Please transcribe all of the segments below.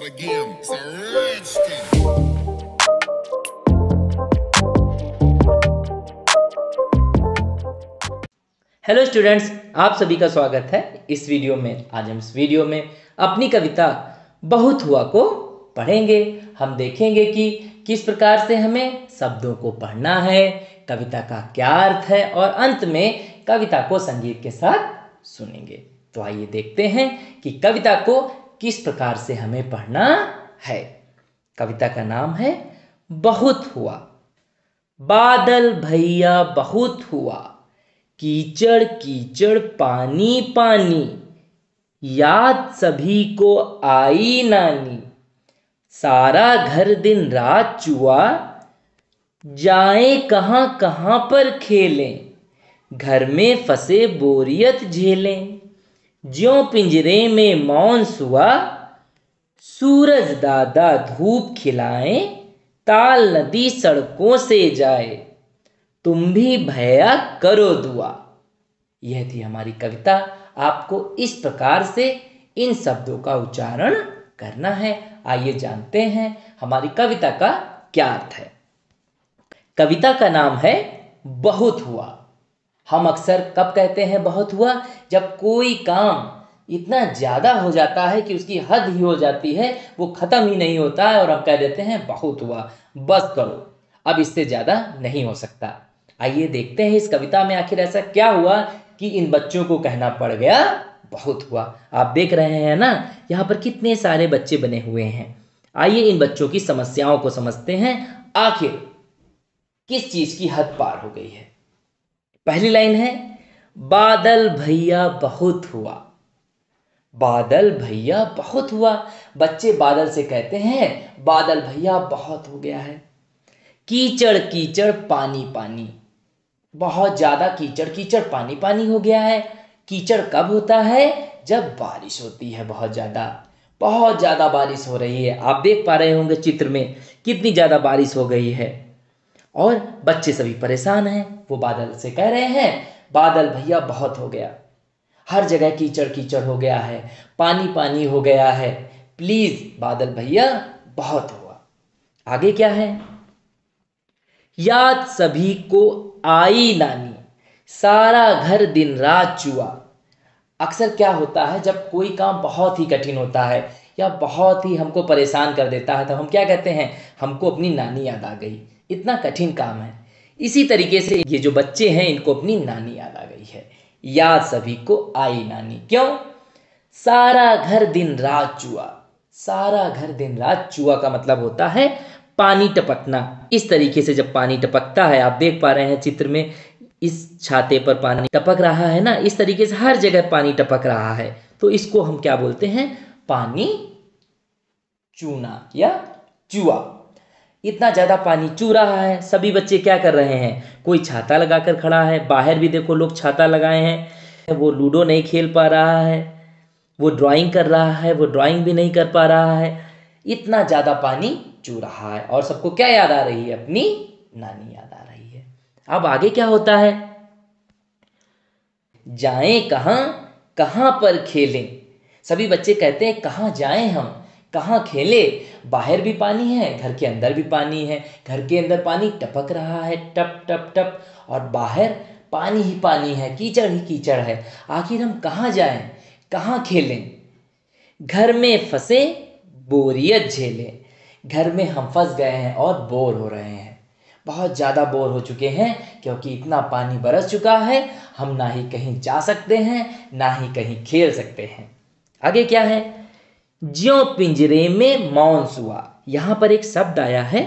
the game. It's a thing. Hello students आप सभी का स्वागत है इस वीडियो में आज हम इस वीडियो में अपनी कविता बहुत हुआ को पढ़ेंगे हम देखेंगे कि किस प्रकार से हमें शब्दों को पढ़ना है, कविता का क्या अर्थ है और अंत में कविता को संगीत के साथ सुनेंगे तो आइए देखते हैं कि कविता को किस प्रकार से हमें पढ़ना है? कविता का नाम है, बहुत हुआ। बादल भैया, बहुत हुआ। कीचड़ कीचड़, पानी पानी। याद सभी को आई नानी। सारा घर दिन रात चुआ। जाए कहाँ कहाँ पर खेलें। घर में फंसे बोरियत झेलें। ज्यों पिंजरे में मौन सुआ, सूरज दादा धूप खिलाए, ताल नदी सड़कों से जाए। तुम भी भया करो दुआ। यह थी हमारी कविता। आपको इस प्रकार से इन शब्दों का उच्चारण करना है। आइए जानते हैं हमारी कविता का क्या अर्थ है। कविता का नाम है, बहुत हुआ। हम अक्सर कब कहते हैं, बहुत हुआ जब कोई काम इतना ज़्यादा हो जाता है कि उसकी हद ही हो जाती है, वो ख़त्म ही नहीं होता है और हम कह देते हैं, बहुत हुआ। बस करो, अब इससे ज़्यादा नहीं हो सकता। आइए देखते हैं इस कविता में आखिर ऐसा क्या हुआ कि इन बच्चों को कहना पड़ गया, बहुत हुआ। आप देख रहे हैं ना, यहाँ पर कितने सारे बच्चे बने हुए हैं। आइए इन बच्चों की समस्याओं को समझते हैं। आखिर किस चीज़ की हद पार हो गई है? पहली लाइन है, बादल भैया बहुत हुआ। बादल भैया बहुत हुआ। बच्चे बादल से कहते हैं, बादल भैया बहुत हो गया है। कीचड़ कीचड़, पानी पानी। बहुत ज़्यादा कीचड़ कीचड़, पानी पानी हो गया है। कीचड़ कब होता है? जब बारिश होती है बहुत ज़्यादा। बहुत ज़्यादा बारिश हो रही है। आप देख पा रहे होंगे चित्र में कितनी ज़्यादा बारिश हो गई है। और बच्चे सभी परेशान हैं। वो बादल से कह रहे हैं, बादल भैया बहुत हो गया। हर जगह कीचड़ कीचड़ हो गया है, पानी पानी हो गया है। प्लीज़ बादल भैया, बहुत हुआ। आगे क्या है? याद सभी को आई नानी, सारा घर दिन रात चुआ। अक्सर क्या होता है, जब कोई काम बहुत ही कठिन होता है या बहुत ही हमको परेशान कर देता है तो हम क्या कहते हैं? हमको अपनी नानी याद आ गई। इतना कठिन काम है। इसी तरीके से ये जो बच्चे हैं, इनको अपनी नानी याद आ गई है। याद सभी को आई नानी। क्यों? सारा घर दिन रात चुआ सारा घर दिन रात चुआ का मतलब होता है पानी टपकना। इस तरीके से जब पानी टपकता है, आप देख पा रहे हैं चित्र में, इस छाते पर पानी टपक रहा है ना? इस तरीके से हर जगह पानी टपक रहा है। तो इसको हम क्या बोलते हैं? पानी चूना या चुआ इतना ज़्यादा पानी चू रहा है, सभी बच्चे क्या कर रहे हैं? कोई छाता लगाकर खड़ा है, बाहर भी देखो लोग छाता लगाए हैं। वो लूडो नहीं खेल पा रहा है, वो ड्राइंग कर रहा है, वो ड्राइंग भी नहीं कर पा रहा है। इतना ज़्यादा पानी चू रहा है और सबको क्या याद आ रही है? अपनी नानी याद आ रही है। अब आगे क्या होता है? जाएँ कहाँ कहाँ पर खेलें? सभी बच्चे कहते हैं, कहाँ जाएँ हम? कहाँ खेले? बाहर भी पानी है, घर के अंदर भी पानी है। घर के अंदर पानी टपक रहा है, टप टप टप। और बाहर पानी ही पानी है, कीचड़ ही कीचड़ है। आखिर हम कहाँ जाएँ? कहाँ खेलें? घर में फंसे बोरियत झेलें। घर में हम फंस गए हैं और बोर हो रहे हैं। बहुत ज़्यादा बोर हो चुके हैं क्योंकि इतना पानी बरस चुका है। हम ना ही कहीं जा सकते हैं, ना ही कहीं खेल सकते हैं। आगे क्या है? ज्यो पिंजरे में मौन सुआ। यहाँ पर एक शब्द आया है,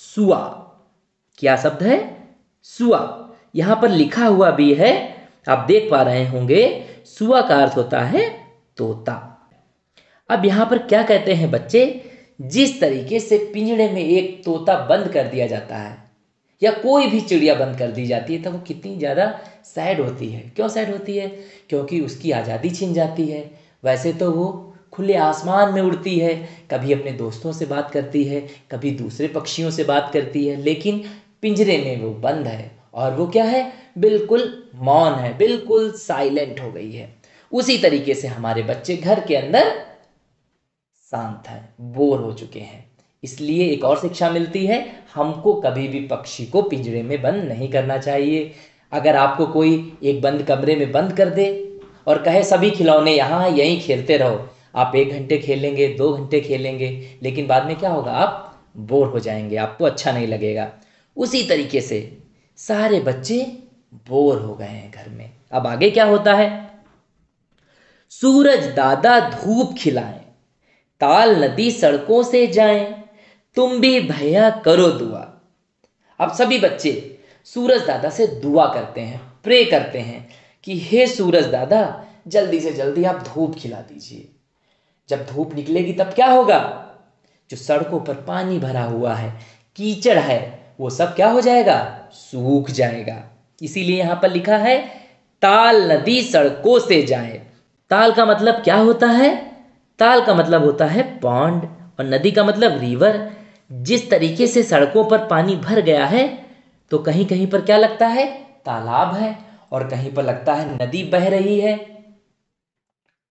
सुआ। क्या शब्द है? सुआ। यहाँ पर लिखा हुआ भी है, आप देख पा रहे होंगे, सुआ का अर्थ होता है तोता। अब यहाँ पर क्या कहते हैं बच्चे? जिस तरीके से पिंजड़े में एक तोता बंद कर दिया जाता है, या कोई भी चिड़िया बंद कर दी जाती है तो वो कितनी ज़्यादा सैड होती है। क्यों सैड होती है? क्योंकि उसकी आज़ादी छिन जाती है। वैसे तो वो खुले आसमान में उड़ती है, कभी अपने दोस्तों से बात करती है, कभी दूसरे पक्षियों से बात करती है, लेकिन पिंजरे में वो बंद है। और वो क्या है? बिल्कुल मौन है, बिल्कुल साइलेंट हो गई है। उसी तरीके से हमारे बच्चे घर के अंदर शांत हैं, बोर हो चुके हैं। इसलिए एक और शिक्षा मिलती है, हमको कभी भी पक्षी को पिंजरे में बंद नहीं करना चाहिए। अगर आपको कोई एक बंद कमरे में बंद कर दे और कहे, सभी खिलौने यहाँ, यहीं खेलते रहो। आप एक घंटे खेलेंगे, दो घंटे खेलेंगे, लेकिन बाद में क्या होगा? आप बोर हो जाएँगे, आपको अच्छा नहीं लगेगा। उसी तरीके से सारे बच्चे बोर हो गए हैं घर में। अब आगे क्या होता है? सूरज दादा धूप खिलाएँ, ताल नदी सड़कों से जाएँ, तुम भी भैया करो दुआ। अब सभी बच्चे सूरज दादा से दुआ करते हैं, प्रे करते हैं कि, हे सूरज दादा, जल्दी से जल्दी आप धूप खिला दीजिए। जब धूप निकलेगी तब क्या होगा? जो सड़कों पर पानी भरा हुआ है, कीचड़ है, वो सब क्या हो जाएगा? सूख जाएगा। इसीलिए यहाँ पर लिखा है, ताल नदी सड़कों से जाए। ताल का मतलब क्या होता है? ताल का मतलब होता है पॉन्ड और नदी का मतलब रिवर जिस तरीके से सड़कों पर पानी भर गया है तो कहीं कहीं पर क्या लगता है? तालाब है और कहीं पर लगता है नदी बह रही है।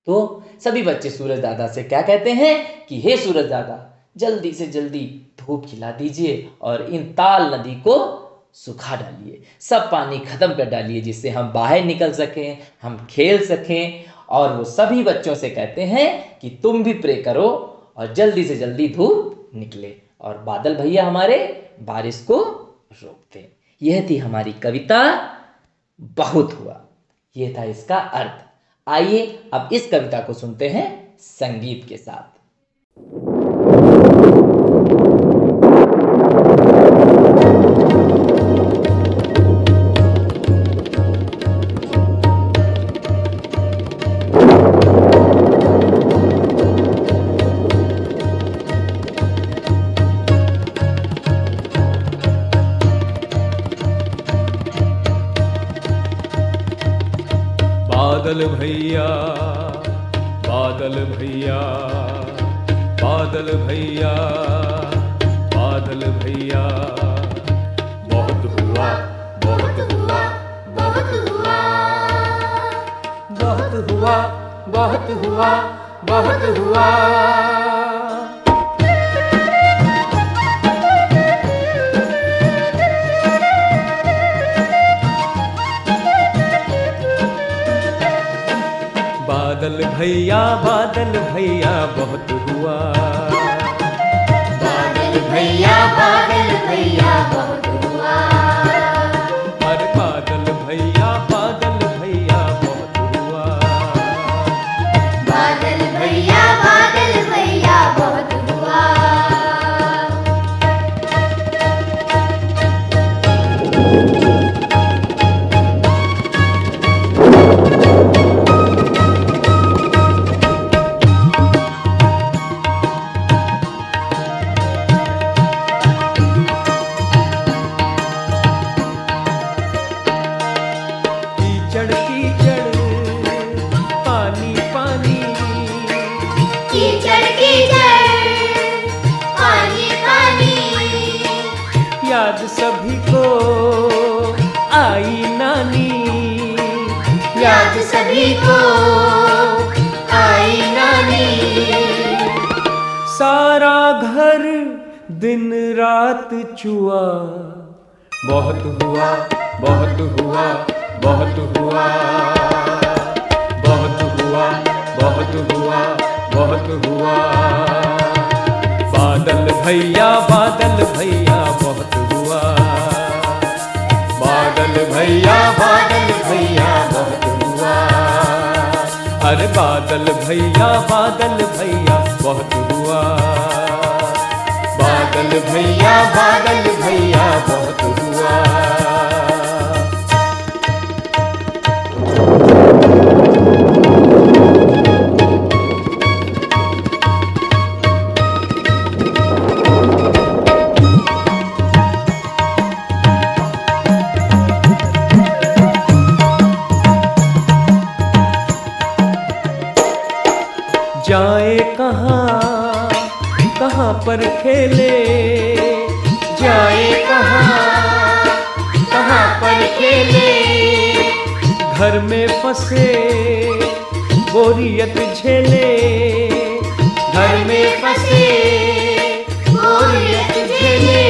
तो सभी बच्चे सूरज दादा से क्या कहते हैं कि, हे सूरज दादा, जल्दी से जल्दी धूप खिला दीजिए और इन ताल नदी को सुखा डालिए। सब पानी खत्म कर डालिए जिससे हम बाहर निकल सकें, हम खेल सकें। और वो सभी बच्चों से कहते हैं कि, तुम भी प्रे करो और जल्दी से जल्दी धूप निकले और बादल भैया हमारे बारिश को रोकते। यह थी हमारी कविता। बहुत हुआ। यह था इसका अर्थ। आइए अब इस कविता को सुनते हैं संगीत के साथ। बादल भैया बादल भैया बादल भैया बादल भैया। बहुत हुआ बहुत हुआ बहुत हुआ। बहुत हुआ बहुत हुआ बहुत हुआ। भैया बादल भैया बहुत हुआ। बादल भैया सभी को आई नानी। याद सभी को आई नानी। सारा घर दिन रात चुआ बहुत हुआ बहुत हुआ बहुत हुआ। बहुत हुआ बहुत हुआ बहुत हुआ। बादल भैया बादल भैया। अरे बादल भैया बादल भैया बहुत हुआ। बादल भैया बादल भैया बहुत हुआ। कहाँ पर खेले? जाए कहाँ? कहाँ पर खेले? घर में फंसे, बोरियत झेले। घर में फंसे, बोरियत झेले।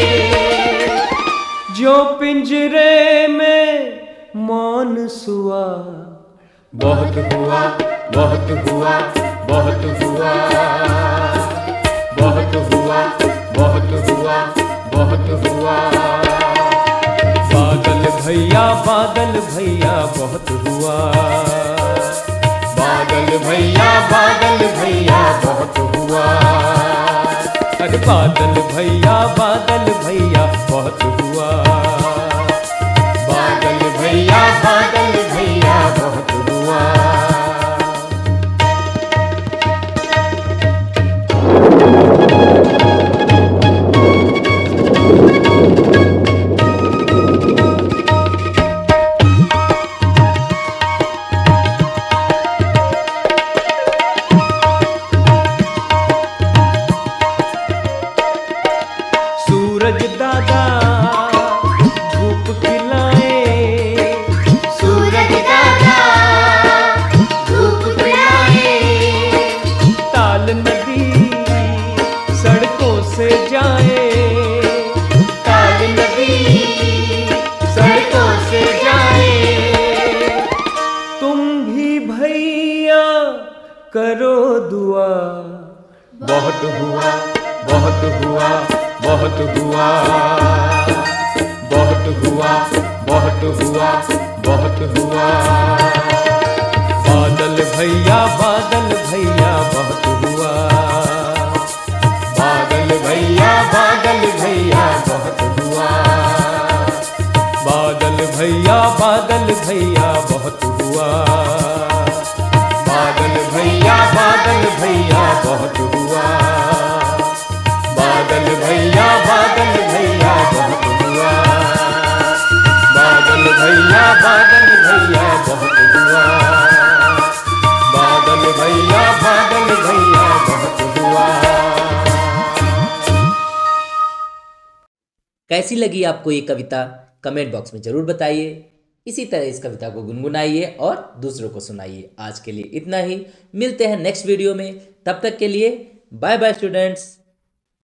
जो पिंजरे में मौन सुआ, बहुत हुआ बहुत हुआ बहुत हुआ। हुआ, बहुत हुआ बहुत हुआ। बादल भैया बादल भैया, बहुत हुआ। बादल भैया बादल भैया, बहुत हुआ। अरे बादल भैया बादल भैया दुआ बहुत हुआ बहुत हुआ बहुत हुआ। बहुत हुआ बहुत हुआ बहुत हुआ। बादल भैया बादल भैया, बहुत हुआ। बादल भैया बादल भैया, बहुत हुआ। बादल भैया बादल भैया, बहुत हुआ। भैया, बहुत हुआ। बादल भैया बादल भैया, बहुत हुआ। बादल भैया बादल भैया, बहुत हुआ। बादल भैया बादल भैया, बहुत हुआ। कैसी लगी आपको ये कविता? कमेंट बॉक्स में ज़रूर बताइए। इसी तरह इस कविता को गुनगुनाइए और दूसरों को सुनाइए। आज के लिए इतना ही। मिलते हैं नेक्स्ट वीडियो में। तब तक के लिए बाय बाय स्टूडेंट्स